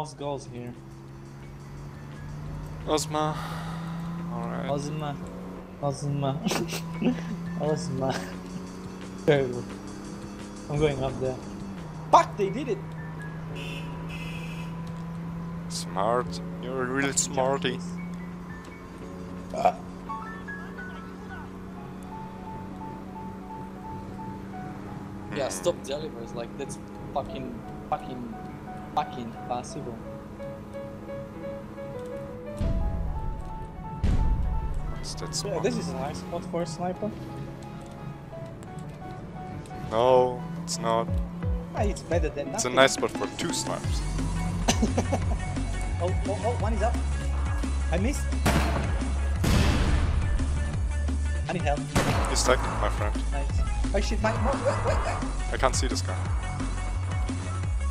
Most goals here. Ozma. Alright. Ozma. Ozma. Ozma. Terrible. I'm going up there. Fuck, they did it! Smart. You're a real smarty. Ah. Yeah, stop delivers, like that's fucking, fucking, fucking possible. What's that Yeah, this is a nice spot for a sniper. No, it's not. Ah, it's better than It's a nice spot for two snipes. Oh, oh, oh, one is up. I missed. I need help. He's stuck, my friend. Nice. Oh shit, my, wait, wait, wait. I can't see this guy.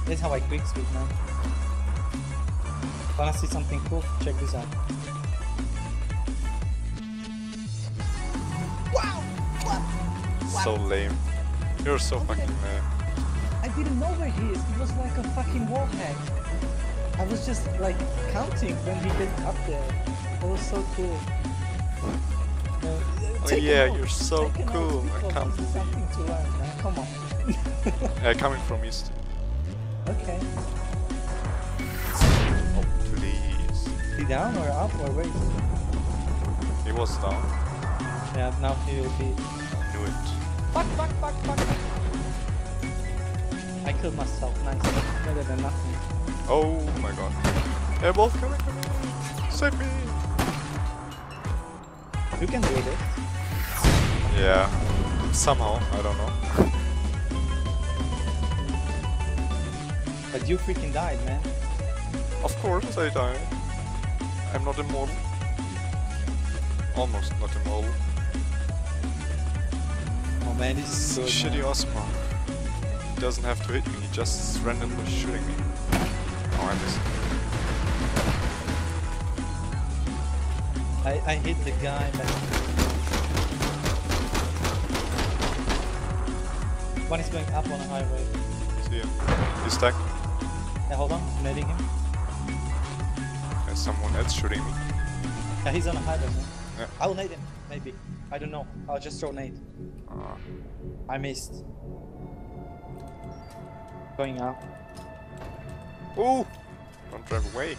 This how I quick speed now. Wanna see something cool? Check this out. Wow! What? So lame. You're so fucking lame. I didn't know where he is. It was like a fucking wall hack. I was just like counting when he get up there. That was so cool. Uh, Oh yeah, you're so Take a note, cool. I because can't this is something to learn, man. Come on. Yeah, coming from east. Okay. Oh, please. He down or up or wait? He was down. Yeah, now he will be. I knew it. Fuck, fuck, fuck, fuck. I killed myself. Nice. Better than nothing. Oh my god. They're both coming. Save me. You can do this. Yeah. Somehow, I don't know. But you freaking died, man. Of course I died. I'm not immortal. Almost not immortal. Oh man, this is good. Shitty man. Osma. He doesn't have to hit me, he just randomly shooting me. Oh, I missed. I, I hit the guy man. One is going up on a highway. See him. He's stuck. Yeah, hold on, I'm netting him. There's someone else shooting me. Yeah, he's on a highway. Man. Yeah. I'll nade him, maybe. I don't know. I'll just throw nade. Ah. I missed. Going up. Oh! Don't drive away.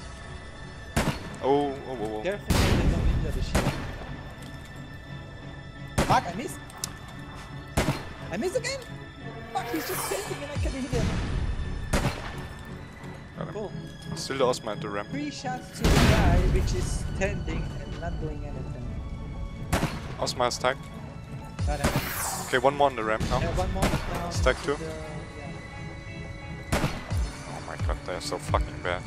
Oh, oh, oh, oh. Careful, they don't injure the ship. Fuck, I missed! I missed again! Fuck, he's just standing and I can't hit him. Him. Cool. Still the Osma at the ramp. Three shots to the guy which is standing and not doing anything. Osma is tagged. Okay, one more on the ramp now. Yeah, one more down. Stack two? the- yeah. Oh my god, they're so fucking bad.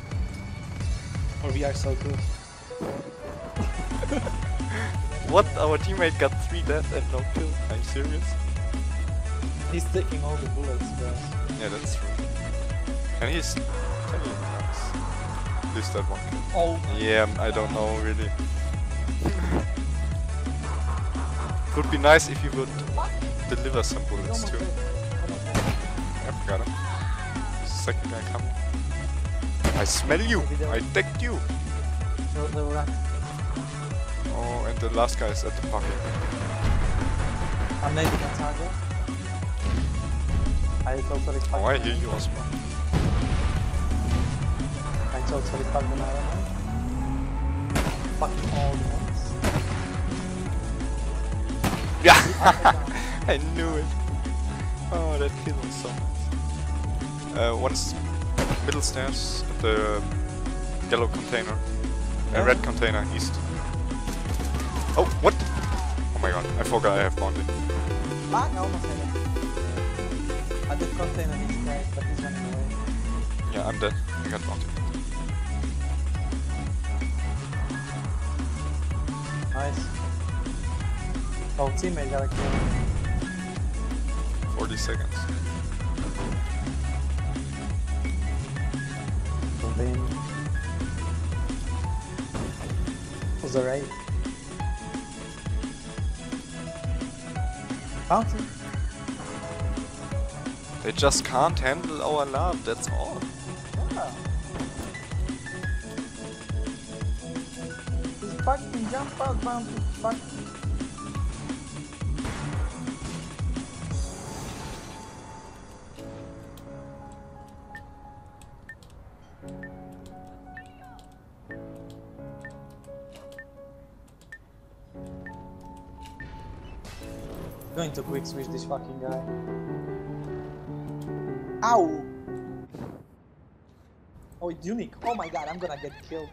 Or we are so good. What? Our teammate got three death and no kill? Are you serious? He's taking all the bullets, bro. Yeah, that's true. And he's. At least that one kill. Oh, Yeah, I don't know really. Would be nice if you would deliver some bullets too. dead. Almost. Yep, got him. Second guy coming. I smell you! I decked you! They'll, they'll run. Oh, and the last guy is at the pocket. I'm nading a target. I totally fucked Oh, I him. hear you, Osman. Totally them out of him. Fucking all the ones. Yeah! I knew it! Oh, that kill was so nice. Uh, one's middle stairs at the yellow container. Uh, red container, east. Oh, what? Oh my god, I forgot I have bonded. Fuck, I almost hit him. I did container his guys, but he's running away. Yeah, I'm dead. I got bonded. Nice. Oh, teammate got a kill. 40 seconds. Then was a raid. Fountain. They just can't handle our love, that's all. Fucking jump out, to fuck. Going to quick switch this fucking guy. Ow! Oh, it's unique. Oh my god, I'm gonna get killed.